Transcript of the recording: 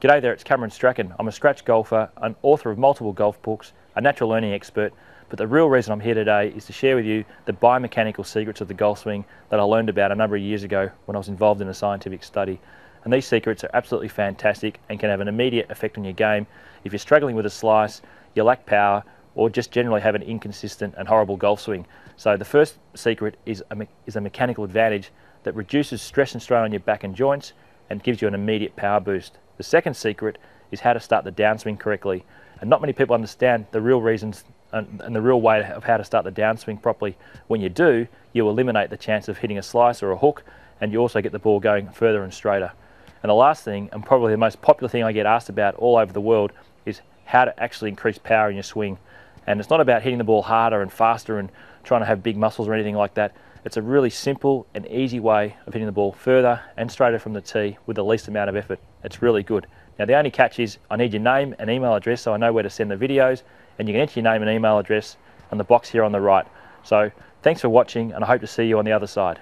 G'day there, it's Cameron Strachan. I'm a scratch golfer, an author of multiple golf books, a natural learning expert, but the real reason I'm here today is to share with you the biomechanical secrets of the golf swing that I learned about a number of years ago when I was involved in a scientific study. And these secrets are absolutely fantastic and can have an immediate effect on your game if you're struggling with a slice, you lack power, or just generally have an inconsistent and horrible golf swing. So the first secret is a, is a mechanical advantage that reduces stress and strain on your back and joints and gives you an immediate power boost. The second secret is how to start the downswing correctly. And not many people understand the real reasons and, and, the real way of how to start the downswing properly. When you do, you eliminate the chance of hitting a slice or a hook, and you also get the ball going further and straighter. And the last thing, and probably the most popular thing I get asked about all over the world, is how to actually increase power in your swing. And it's not about hitting the ball harder and faster and trying to have big muscles or anything like that. It's a really simple and easy way of hitting the ball further and straighter from the tee with the least amount of effort. It's really good. Now the only catch is I need your name and email address so I know where to send the videos and you can enter your name and email address on the box here on the right. So thanks for watching and I hope to see you on the other side.